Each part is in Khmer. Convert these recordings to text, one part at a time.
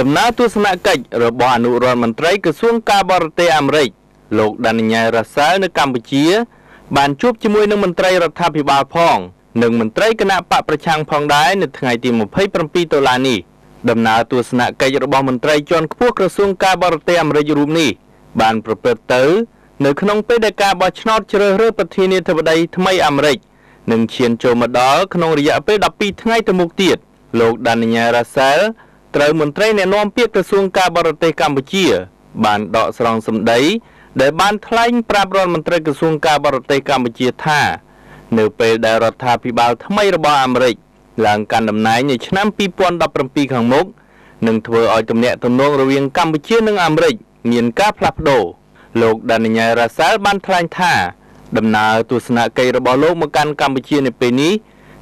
ដំណើរទស្សនកិច្ចរបស់អនុរដ្ឋមន្ត្រីក្រសួងការបរទេសអាមេរិកលោកដានីញ៉ែលរ៉ាសែលនៅកម្ពុជា បានជួបជាមួយនឹងមន្ត្រីរដ្ឋាភិបាលផង និងមន្ត្រីគណៈបកប្រឆាំងផងដែរនៅថ្ងៃទី27ដុល្លារនេះដំណើរទស្សនកិច្ចរបស់មន្ត្រីជាន់ខ្ពស់ក្រសួងការបរទេសអាមេរិករូបនេះបានប្រព្រឹត្តទៅនៅក្នុងពេលដែលការបោះឆ្នោតជ្រើសរើសប្រធានាធិបតីថ្មីអាមេរិកនឹងឈានចូលមកដល់ក្នុងរយៈពេល12ថ្ងៃទៅមុខទៀតលោកដានីញ៉ែលរ៉ាសែល ត្រូវមន្ត្រីអ្នកណែនាំពាក្យក្រសួងការបរទេសកម្ពុជា បានដកស្រង់សម្ដី ដែលបានថ្លែងប្រាប់រដ្ឋមន្ត្រីក្រសួងការបរទេសកម្ពុជាថា នៅពេលដែលរដ្ឋាភិបាលថ្មីរបស់អាមេរិកឡើងកាន់តំណែងនៅឆ្នាំ2017ខាងមុខនឹងធ្វើឲ្យទំនាក់ទំនងរវាងកម្ពុជានិងអាមេរិកមានការផ្លាស់ប្ដូរលោកដានីញ៉ែលរ៉ាសាល់បានថ្លែងថា ដំណើរទស្សនកិច្ចរបស់លោកមកកាន់កម្ពុជានៅពេលនេះ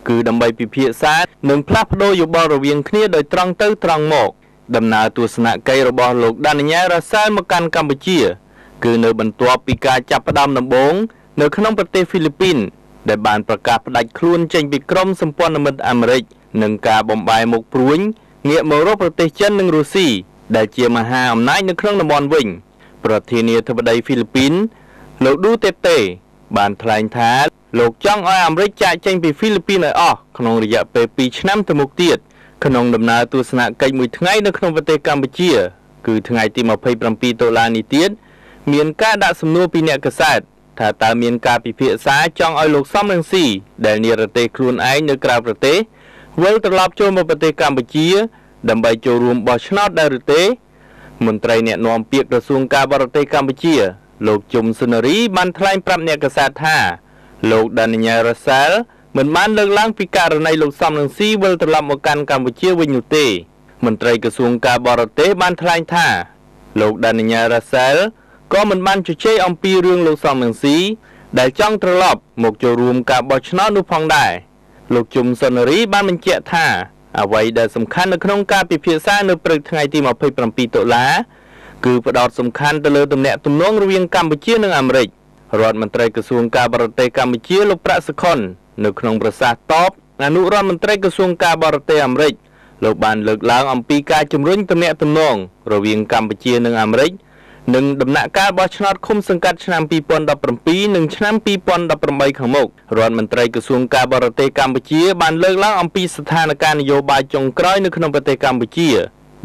គឺដើម្បីពិភាក្សានិងផ្លាស់ប្ដូរយោបល់រវាងគ្នាដោយត្រង់ទៅត្រង់មកដំណើរទស្សនកិច្ចរបស់លោកដានីញ៉ែលរ៉ាសាល់មកកាន់កម្ពុជា គឺនៅបន្ទាប់ពីការចាប់ផ្ដើមដំបូងនៅក្នុងប្រទេសហ្វីលីពីន ដែលបានប្រកាសផ្ដាច់ខ្លួនចេញពីក្រមសម្ព័ន្ធមិត្តអាមេរិកនិងការបំបែមុខព្រួញងាកមករកប្រទេសចិននិងរុស្ស៊ីដែលជាមហាអំណាចនៅក្នុងតំបន់វិញ ប្រធានាធិបតីហ្វីលីពីន លោកឌូតេតេបានថ្លែងថា លោកចង់ឲ្យអាមេរិកចាកចេញពីហ្វីលីពីនឲ្យអស់ក្នុងរយៈពេល2ឆ្នាំទៅមុខទៀតក្នុងដំណើរទស្សនកិច្ចមួយថ្ងៃនៅក្នុងប្រទេសកម្ពុជា គឺថ្ងៃទី27ដុល្លារនេះទៀតមានការដាក់សំណួរពីអ្នកកសែតថាតើមានការពិភាក្សាចង់ឲ្យលោកសំរងស៊ីដែលនិរទេសខ្លួនឯងនៅក្រៅប្រទេសវិលត្រឡប់ចូលមកប្រទេសកម្ពុជា ដើម្បីចូលរួមបោះឆ្នោតដែរឬទេ មន្ត្រីអ្នកណែនាំពាក្យក្រសួងការបរទេសកម្ពុជា លោកជុំសុនារីបានថ្លែងប្រាប់អ្នកកសែតថា លោកដានីញ៉ែលរ៉ាសាល់មិនបានលើកឡើងពីករណីលោកសំរងស៊ីវិលត្រឡប់មកកាន់កម្ពុជាវិញនោះទេមន្ត្រីក្រសួងការបរទេសបានថ្លែងថាលោកដានីញ៉ែលរ៉ាសាល់ក៏មិនបានជជែកអំពីរឿងលោកសំរងស៊ីដែលចង់ត្រឡប់មកចូលរួមការបោះឆ្នោតនោះផងដែរលោកជុំសុនារីបានបញ្ជាក់ថាអ្វីដែលសំខាន់នៅក្នុងការពិភាក្សានៅព្រឹកថ្ងៃទី27តុលាគឺផ្ដោតសំខាន់ទៅលើទំនាក់ទំនងរវាងកម្ពុជានិងអាមេរិក រដ្ឋមន្ត្រីក្រសួងការបរទេសកម្ពុជាលោកប្រាក់សុខុននៅក្នុងប្រសាសន៍តបអនុរដ្ឋមន្ត្រីក្រសួងការបរទេសអាមេរិកលោកបានលើកឡើងអំពីការជំរុញទំនាក់ទំនងរវាងកម្ពុជានិងអាមេរិកនិងដំណាក់កាលបោះឆ្នោតឃុំសង្កាត់ឆ្នាំ2017និងឆ្នាំ2018ខាងមុខរដ្ឋមន្ត្រីក្រសួងការបរទេសកម្ពុជាបានលើកឡើងអំពីស្ថានភាពនយោបាយចុងក្រោយនៅក្នុងប្រទេសកម្ពុជា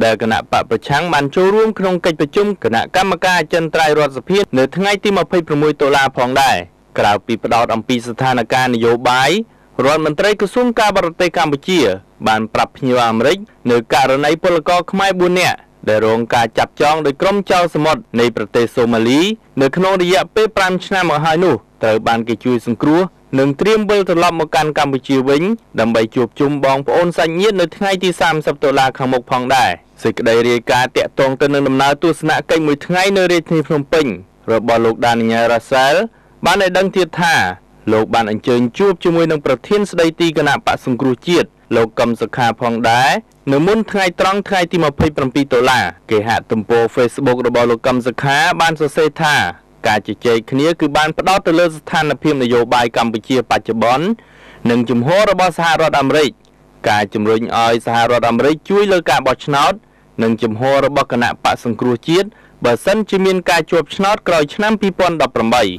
ដែលគណៈបកប្រឆាំងបានចូលរួមក្នុងកិច្ចប្រជុំគណៈកម្មការអចិន្ត្រៃយ៍រដ្ឋសភានៅថ្ងៃទី26ដុល្លារផងដែរក្រៅពីផ្ដោតអំពីស្ថានភាពនយោបាយរដ្ឋមន្ត្រីក្រសួងការបរទេសកម្ពុជា បានប្រាប់ភ្ញៀវអាមេរិកនៅករណីពលករខ្មែរ4នាក់ដែលរងការចាប់ចងដោយក្រុមចៅសមុទ្រនៃប្រទេសសូម៉ាលី នៅក្នុងរយៈពេល5ឆ្នាំមកហើយនោះត្រូវបានគេជួយសង្គ្រោះនិងត្រៀមវិលត្រឡប់មកកាន់កម្ពុជាវិញដើម្បីជួបជុំបងប្អូនសាច់ញាតិនៅថ្ងៃទី30ដុល្លារខាងមុខផងដែរ សេចក្តីរាយការណ៍តាក់ទងទៅនឹងដំណើរទស្សនកិច្ចមួយថ្ងៃនៅរាជធានីភ្នំពេញរបស់លោកដានីញ៉ែលរ៉ាសែលបានឲ្យដឹងទៀតថាលោកបានអញ្ជើញជួបជាមួយនឹងប្រធានស្ដីទីគណៈបកសង្គ្រោះជាតិលោកកឹមសុខាផងដែរនៅមុនថ្ងៃត្រង់ថ្ងៃទី27ដុល្លារគេហទំព័រ Facebook របស់លោកកឹមសុខាបានសរសេរថាការជជែកគ្នាគឺបានផ្ដោតទៅលើស្ថានភាពនយោបាយកម្ពុជាបច្ចុប្បន្ននិងជំហររបស់សហរដ្ឋអាមេរិក ការជំរុញឲ្យសហរដ្ឋអាមេរិកជួយលើការបោះឆ្នោត និងជំហររបស់គណៈបកសង្គ្រោះជាតិបើសិនជាមានការជាប់ឆ្នោតក្រោយឆ្នាំ2018